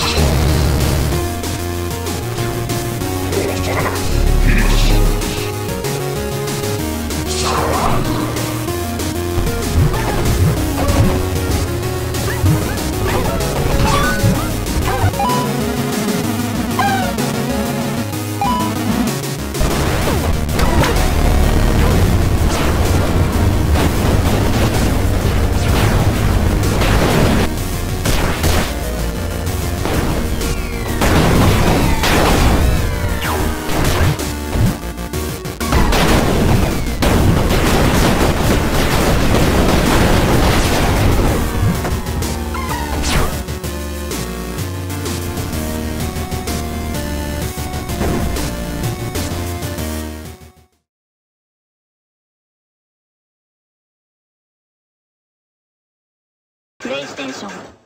Podcast. station.